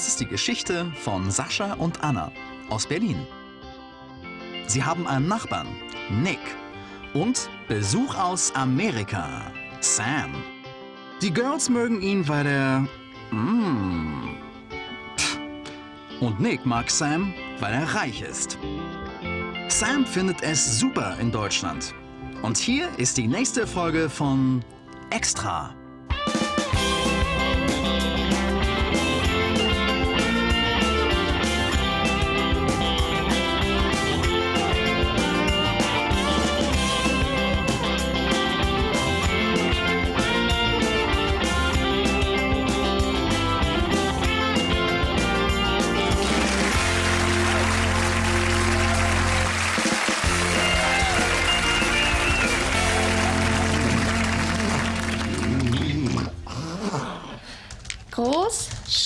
Das ist die Geschichte von Sascha und Anna aus Berlin. Sie haben einen Nachbarn, Nick, und Besuch aus Amerika, Sam. Die Girls mögen ihn, weil er... Mm, und Nick mag Sam, weil er reich ist. Sam findet es super in Deutschland. Und hier ist die nächste Folge von Extra.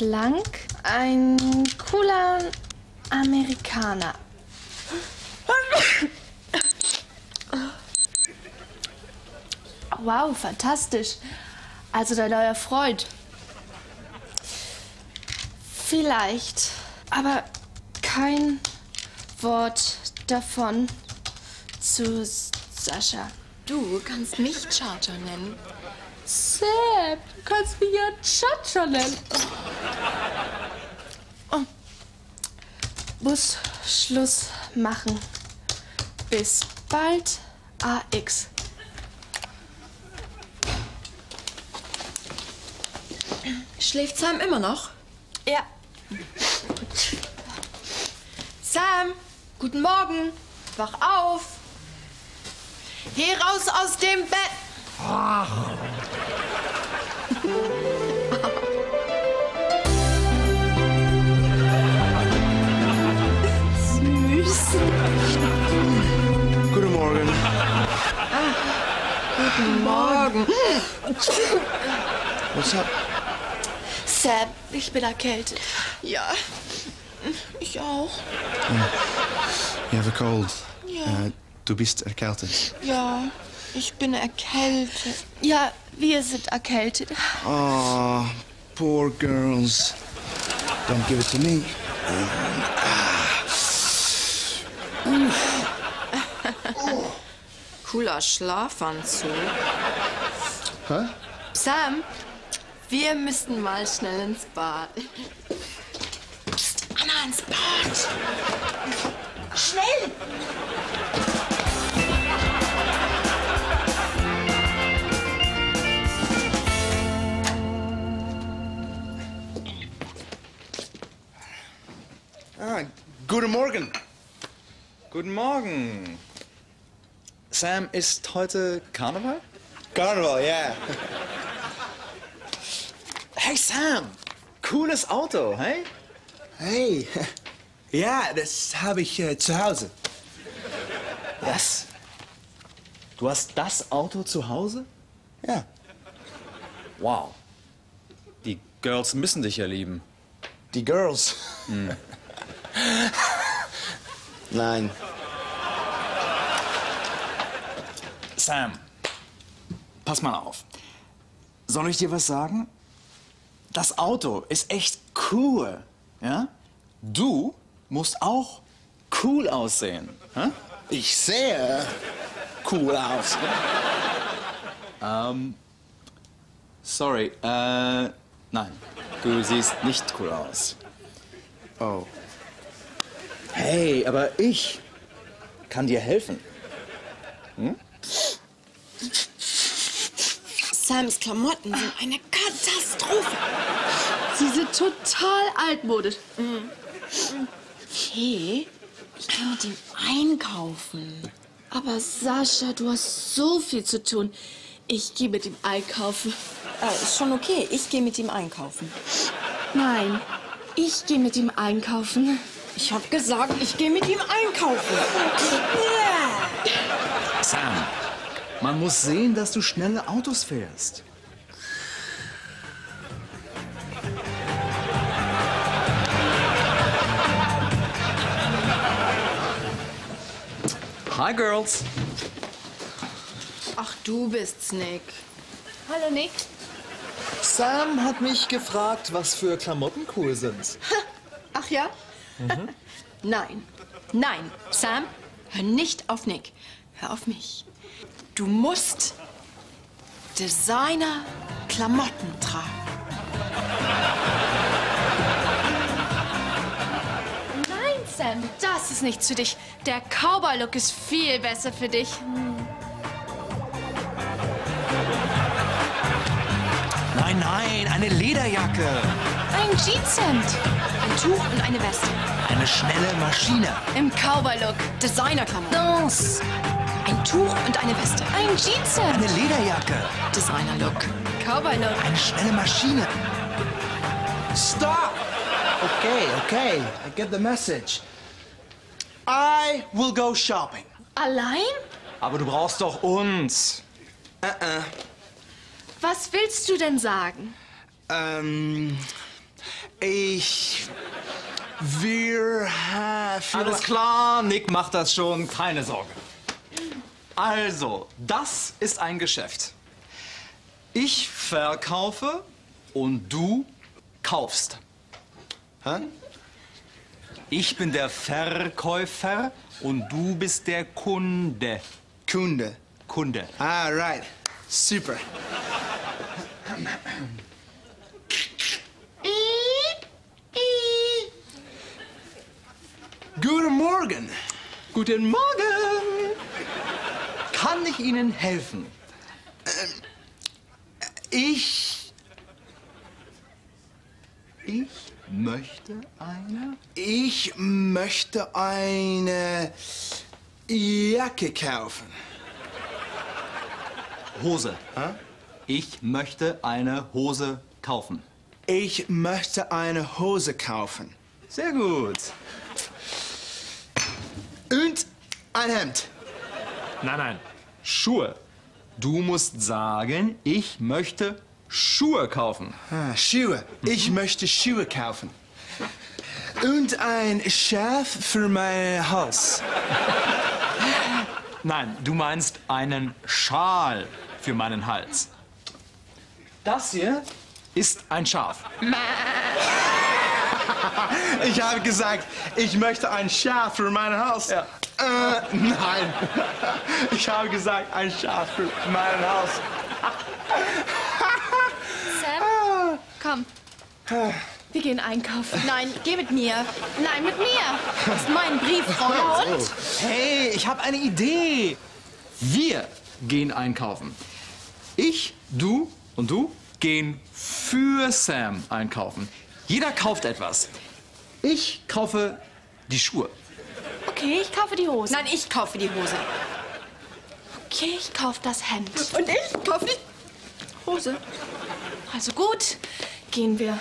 Schlank, ein cooler Amerikaner. Wow, fantastisch. Also dein neuer Freund. Vielleicht, aber kein Wort davon zu Sascha. Du kannst mich Charger nennen. Sam, du kannst mich ja Chacha nennen. Oh. Muss Schluss machen. Bis bald, AX. Schläft Sam immer noch? Ja. Sam, guten Morgen. Wach auf. Geh raus aus dem Bett. Süß. Guten Morgen. Guten Morgen. What's up? Sam, ich bin erkältet. Ja, ich auch. You have a cold. Ja. Äh, du bist erkältet. Ja, ich bin erkältet. Ja, wir sind erkältet. Oh, poor girls. Don't give it to me. Cooler Schlafanzug. Hä? Sam, wir müssen mal schnell ins Bad. Psst, Anna, ins Bad. Schnell! Guten Morgen. Guten Morgen. Sam, ist heute Karneval? Carnival, ja. Hey Sam, cooles Auto, hey? Hey. Ja, das habe ich äh, zu Hause. Was? Du hast das Auto zu Hause? Ja. Wow. Die Girls müssen dich ja lieben. Die Girls. Nein. Sam, pass mal auf. Soll ich dir was sagen? Das Auto ist echt cool, ja? Du musst auch cool aussehen. Hä? Ich sehe cool aus. Sorry, äh, nein. Du siehst nicht cool aus. Oh. Hey, aber ich kann dir helfen. Sams Klamotten sind eine Katastrophe. Sie sind total altmodisch. Okay, ich kann mit ihm einkaufen. Aber Sascha, du hast so viel zu tun. Ich gehe mit ihm einkaufen. Äh, ist schon okay, ich gehe mit ihm einkaufen. Nein, ich gehe mit ihm einkaufen. Ich habe gesagt, ich gehe mit ihm einkaufen. Sam, man muss sehen, dass du schnelle Autos fährst. Hi, Girls. Ach, du bist's, Nick. Hallo Nick. Sam hat mich gefragt, was für Klamotten cool sind. Ach ja? Nein. Nein, Sam, hör nicht auf Nick. Hör auf mich. Du musst Designer-Klamotten tragen. Nein, Sam, das ist nichts für dich. Der Cowboy-Look ist viel besser für dich. Nein, nein, eine Lederjacke. Ein Jeanshemd. Ein Tuch und eine Weste. Eine schnelle Maschine. Im Cowboy-Look. Designer-Klamotten. Dance. Ein Tuch und eine Weste. Ein Jeanshemd. Eine Lederjacke. Designer-Look. Cowboy-Look. Eine schnelle Maschine. Stop! Okay, okay, I get the message. I will go shopping. Allein? Aber du brauchst doch uns. Was willst du denn sagen? Ähm, ich. Wir. Alles klar, Nick macht das schon, keine Sorge. Also, das ist ein Geschäft. Ich verkaufe und du kaufst. Hä? Ich bin der Verkäufer und du bist der Kunde. Kunde. Kunde. Ah, right. Super. Guten Morgen. Guten Morgen! Kann ich Ihnen helfen? Ich. Ich möchte eine Ich möchte eine Jacke kaufen. Hose. Ich möchte eine Hose kaufen. Ich möchte eine Hose kaufen. Sehr gut. Und ein Hemd. Nein, nein. Schuhe. Du musst sagen, ich möchte Schuhe kaufen. Ah, Schuhe. Ich möchte Schuhe kaufen. Und ein Schaf für meinen Hals. Nein, du meinst einen Schal für meinen Hals. Das hier ist ein Schaf. Ich habe gesagt, ich möchte ein Schaf für meinen Hals. Ja. Äh, nein. Ich habe gesagt, ein Schaf für meinen Hals. Sam, komm. Wir gehen einkaufen. Nein, geh mit mir. Nein, mit mir. Das ist mein Brief, Frau Hund. Hey, ich habe eine Idee. Wir gehen einkaufen. Ich, du und du gehen für Sam einkaufen. Jeder kauft etwas. Ich kaufe die Schuhe. Okay, ich kaufe die Hose. Nein, ich kaufe die Hose. Okay, ich kaufe das Hemd. Und ich kaufe die Hose. Also gut, gehen wir.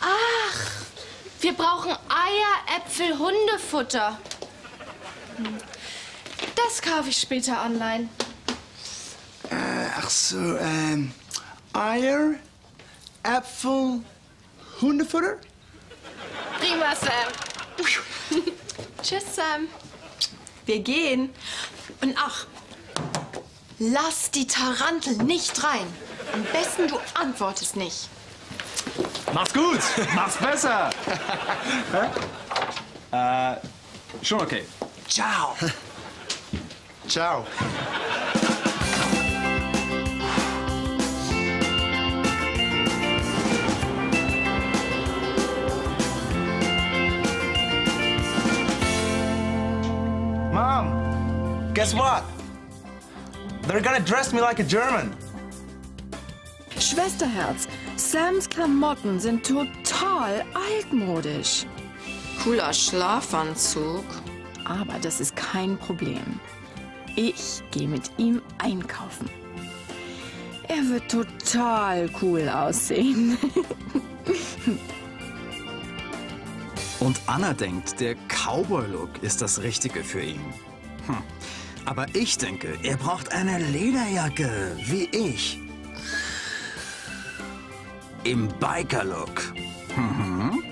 Ach, wir brauchen Eier, Äpfel, Hundefutter. Hm. Das kaufe ich später online. Ach so, ähm, Eier, Äpfel, Hundefutter? Prima, Sam. Tschüss, Sam. Wir gehen. Und ach, lass die Tarantel nicht rein. Am besten du antwortest nicht. Mach's gut, mach's besser. äh, schon okay. Ciao. Ciao. Guess what? They're gonna dress me like a German. Schwesterherz, Sams Klamotten sind total altmodisch. Cooler Schlafanzug. Aber das ist kein Problem. Ich gehe mit ihm einkaufen. Er wird total cool aussehen. Und Anna denkt, der Cowboy-Look ist das Richtige für ihn. Hm. Aber ich denke, er braucht eine Lederjacke, wie ich. Im Biker-Look. Mhm.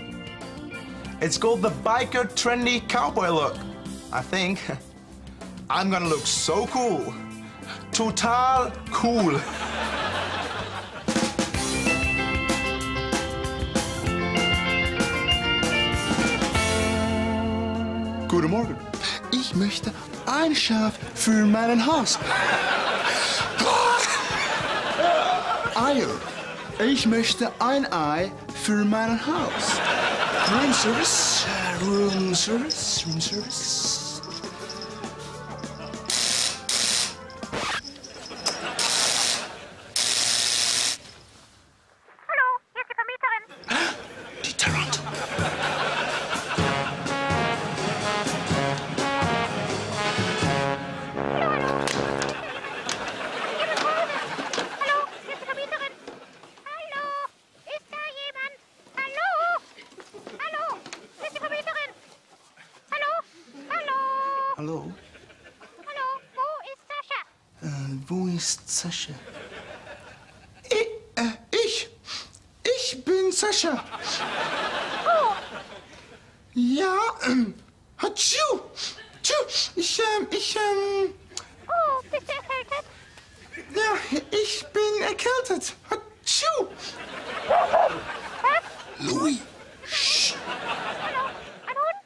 It's called the Biker Trendy Cowboy Look. I think I'm gonna look so cool. Total cool. Guten Morgen. Ich möchte ein Schaf für mein Haus. Eier. Ich möchte ein Ei für mein Haus. Room Service, Room Service, Room Service. Sascha? Ich, äh, ich, ich bin Sascha. Ja, ähm, hatschu, tschu, ich, ähm, ich, ähm, Oh, bist du erkältet? ja, ich bin erkältet. Hatschu. Louis. Hallo, ein Hund?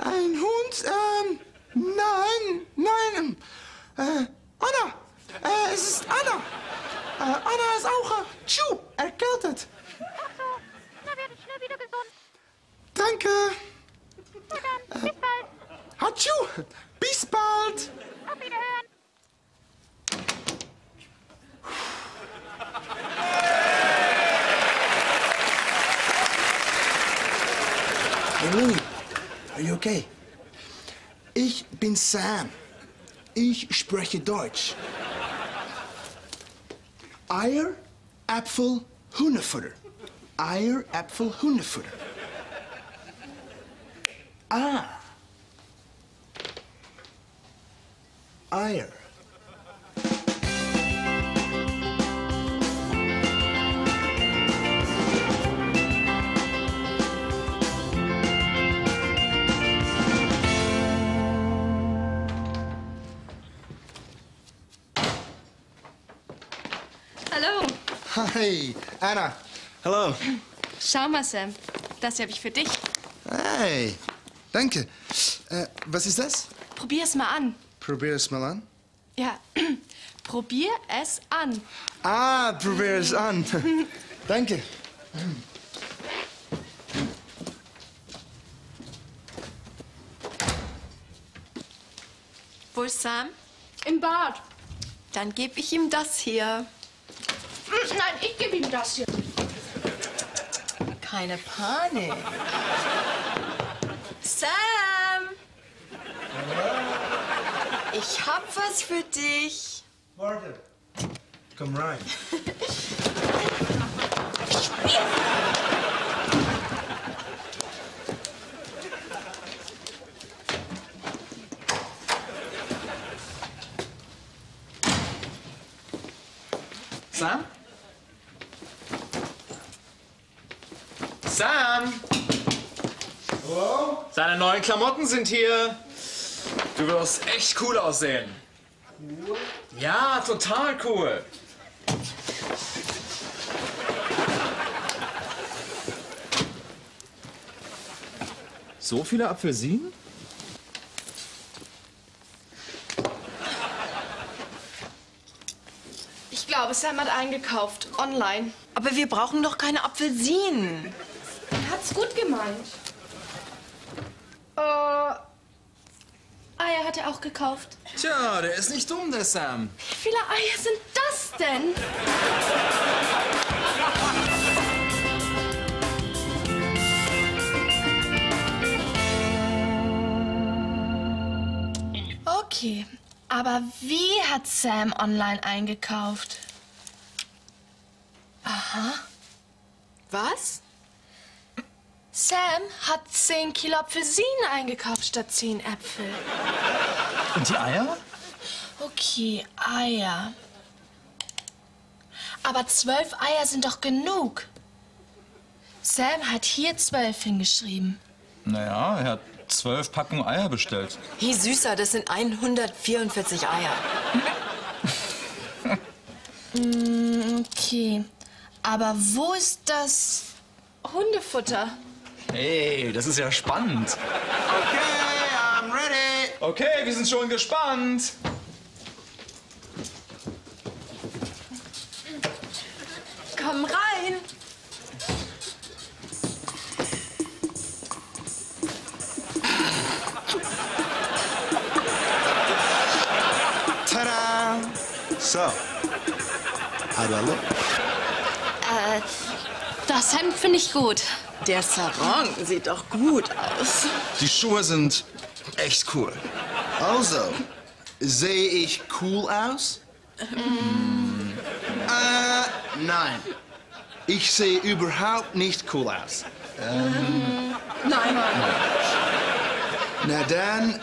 Ein Hund? Ähm, nein, nein. ähm, Äh, Anna. Äh, es ist Anna. Äh, Anna ist auch äh, tschu, erkältet. Ach so, na werde ich schnell wieder gesund. Danke. Na dann, bis bald. Hatschu. Bis bald. Auf Wiederhören. Hey Louis, are you okay? Ich bin Sam. Ich spreche Deutsch. Eier, Äpfel, Hundefutter. Eier, Äpfel, Hundefutter. Ah. Eier. Hi, Anna. Hello. Schau mal, Sam. Das hier habe ich für dich. Hey, danke. Äh, was ist das? Probier es mal an. Probier es mal an. Ja, probier es an. Ah, probier es an. danke. Wo ist Sam? Im Bad. Dann gebe ich ihm das hier. Nein, ich gebe ihm das hier. Keine Panik. Sam! Ich hab was für dich. Warte. Komm rein. Sam? Sam! Seine neuen Klamotten sind hier. Du wirst echt cool aussehen. Ja, total cool. So viele Apfelsinen? Ich glaube, Sam hat eingekauft. Online. Aber wir brauchen doch keine Apfelsinen. Er hat's gut gemeint. Äh. Eier hat er auch gekauft. Tja, der ist nicht dumm, der Sam. Wie viele Eier sind das denn? Okay, aber wie hat Sam online eingekauft? Was? Sam hat 10 Kilo Apfelsinen eingekauft statt 10 Äpfel. Und die Eier? Okay, Eier. Aber zwölf Eier sind doch genug. Sam hat hier zwölf hingeschrieben. Naja, er hat zwölf Packungen Eier bestellt. Hey, Süßer, das sind 144 Eier. Okay, aber wo ist das Hundefutter? Hey, das ist ja spannend. Okay, Okay, wir sind schon gespannt. Komm rein. Ta-da! So, how do I look? Das Hemd finde ich gut. Der Sarong sieht doch gut aus. Die Schuhe sind echt cool. Also, sehe ich cool aus? Äh, nein. Ich sehe überhaupt nicht cool aus. Nein. Na dann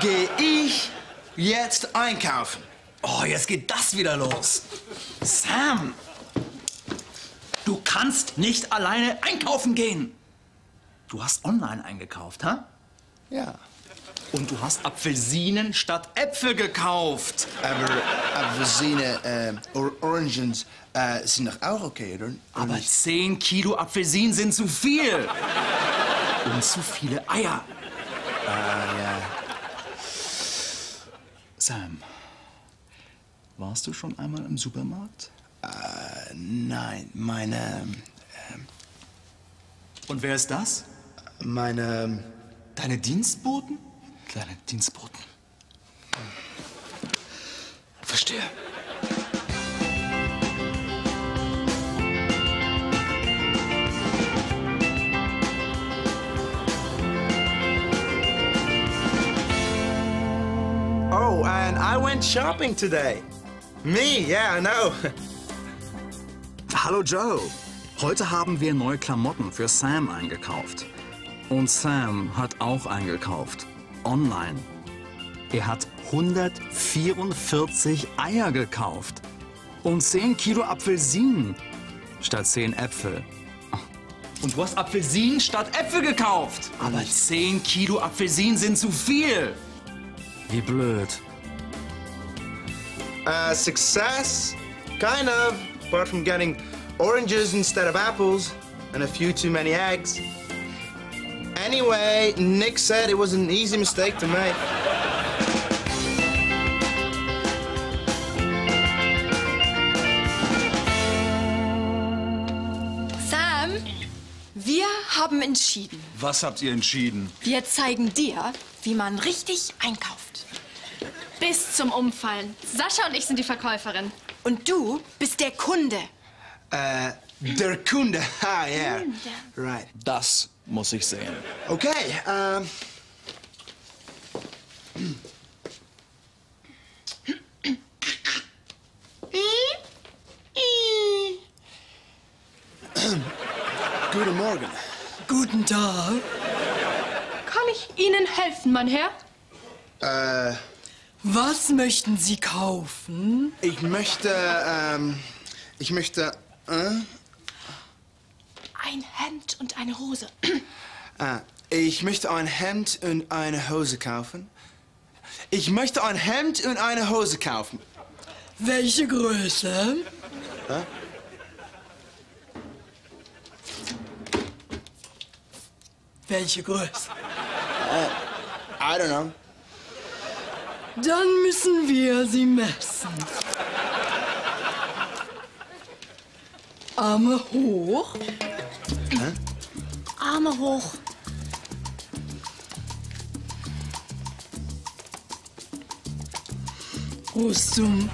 gehe ich jetzt einkaufen. Oh, jetzt geht das wieder los. Sam, du kannst nicht alleine einkaufen gehen. Du hast online eingekauft, ha? Ja. Und du hast Apfelsinen statt Äpfel gekauft. Aber Apfelsine, äh, or Orangens äh, sind doch auch okay, oder? Aber 10 Kilo Apfelsinen sind zu viel. Und zu viele Eier. Ah, ja. Sam, warst du schon einmal im Supermarkt? Äh, nein, meine, Und wer ist das? meine, Deine Dienstboten? Deine Dienstboten. Verstehe. Oh, and I went shopping today. Me, yeah, I know. Hallo Joe. Heute haben wir neue Klamotten für Sam eingekauft. Und Sam hat auch eingekauft. Online. Er hat 144 Eier gekauft. Und 10 Kilo Apfelsinen statt 10 Äpfel. Und du hast Apfelsinen statt Äpfel gekauft. Aber 10 Kilo Apfelsinen sind zu viel. Wie blöd. Uh, success? Kind of, apart from getting oranges instead of apples and a few too many eggs. Anyway, Nick said it was an easy mistake to make. Sam, wir haben entschieden. Was habt ihr entschieden? Wir zeigen dir, wie man richtig einkauft. Bis zum Umfallen. Sascha und ich sind die Verkäuferin. Und du bist der Kunde. Uh, der Kunde. Ah, yeah. Right. Das muss ich sehen. Okay, um. Guten Morgen. Guten Tag. Kann ich Ihnen helfen, mein Herr? Äh, Was möchten Sie kaufen? ich möchte, ähm, ich möchte, äh, Ein Hemd und eine Hose. ah, ich möchte ein Hemd und eine Hose kaufen. Ich möchte ein Hemd und eine Hose kaufen. Welche Größe? Welche Größe? I don't know. Dann müssen wir sie messen. Arme hoch. Arme hoch. Brustumfang.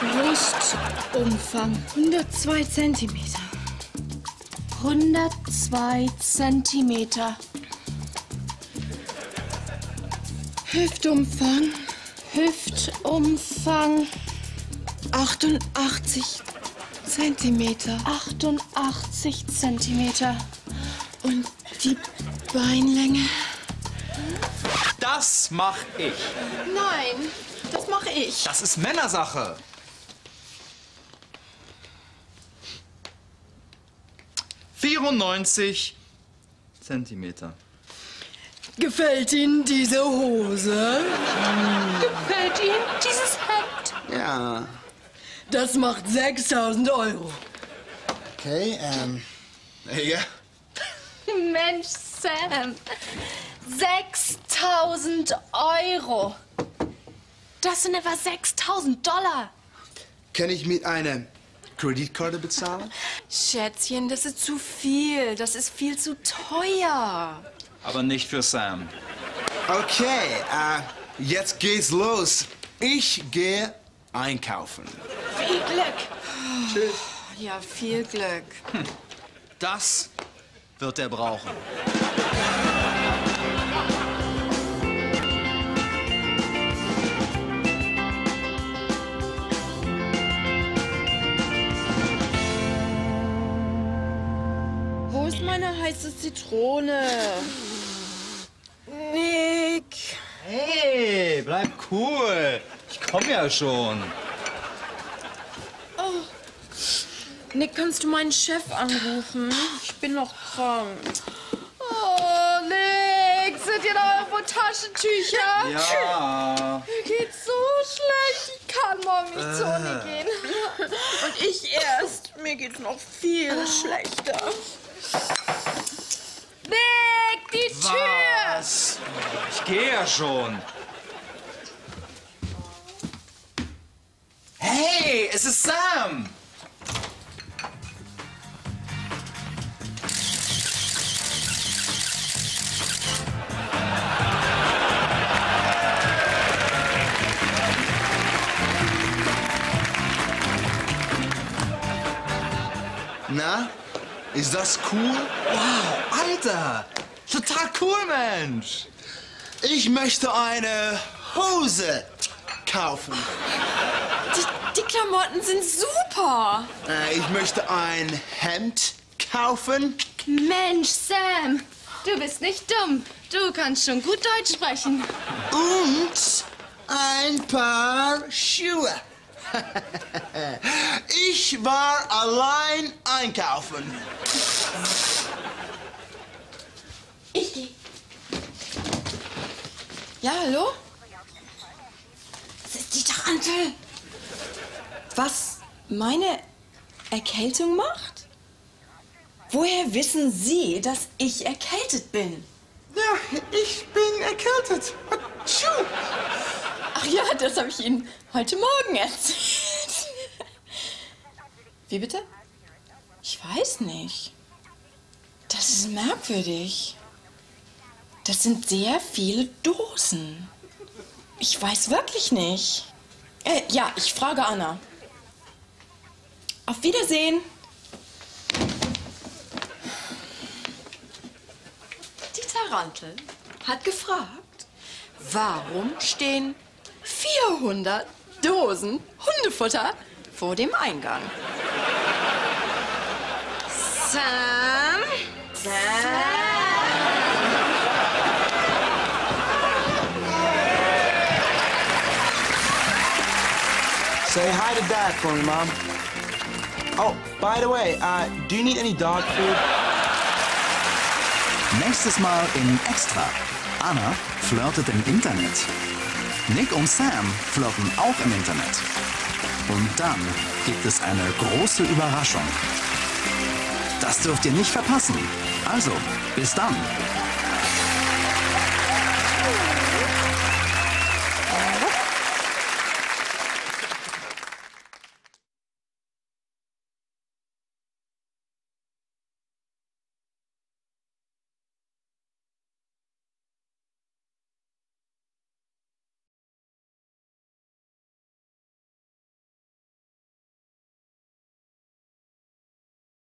Brustumfang 102 Zentimeter. 102 Zentimeter. Hüftumfang. Hüftumfang 88 Zentimeter. 88 Zentimeter. Und die Beinlänge? Das mach ich. Nein, das mache ich. Das ist Männersache. Vierundneunzig Zentimeter. Gefällt Ihnen diese Hose? Gefällt Ihnen dieses Hemd? Ja. Das macht 6000 Euro. Okay, ähm, ja. Mensch, Sam. 6000 Euro. Das sind etwa 6000 Dollar. Kann ich mit einer Kreditkarte bezahlen? Schätzchen, das ist zu viel. Das ist viel zu teuer. Aber nicht für Sam. Okay, äh, jetzt geht's los. Ich gehe einkaufen. Viel Glück. Tschüss. Ja, viel Glück. Das wird er brauchen. Wo ist meine heiße Zitrone? Nick. Hey, bleib cool. Ich komme ja schon. Nick, kannst du meinen Chef anrufen? Ich bin noch krank. Oh, Nick, sind hier noch irgendwo Taschentücher? Ja. Mir geht's so schlecht. Ich kann morgen nicht zur Uni gehen. Und ich erst. Mir geht's noch viel schlechter. Nick, die Tür! Was? Ich gehe ja schon. Hey, es ist Sam! Na, ist das cool? Wow, Alter! Total cool, Mensch! Ich möchte eine Hose kaufen. Klamotten sind super. Äh, ich möchte ein Hemd kaufen. Mensch, Sam, du bist nicht dumm. Du kannst schon gut Deutsch sprechen. und ein paar Schuhe. ich war allein einkaufen. Ich gehe. Ja, hallo? Das ist die Tarantel. Was meine Erkältung macht? Woher wissen Sie, dass ich erkältet bin? Ja, ich bin erkältet. Tschu. Ach ja, das habe ich Ihnen heute Morgen erzählt. Wie bitte? Ich weiß nicht. Das ist merkwürdig. Das sind sehr viele Dosen. Ich weiß wirklich nicht. Äh, ja, ich frage Anna. Auf Wiedersehen. Die Tarantel hat gefragt, warum stehen 400 Dosen Hundefutter vor dem Eingang? Sam? Sam? Say hi to Dad for me, Mom. Oh, by the way, uh, do you need any dog food? Nächstes Mal in Extra. Anna flirtet im Internet. Nick und Sam flirten auch im Internet. Und dann gibt es eine große Überraschung. Das dürft ihr nicht verpassen. Also, bis dann.